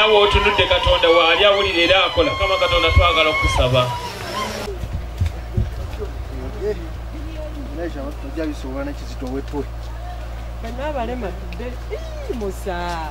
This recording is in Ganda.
alina wootunudde katonda waali awulira era akola. Kama katonda twagala okusaba jabisobola nekizito wetwe bano abalema tudde musa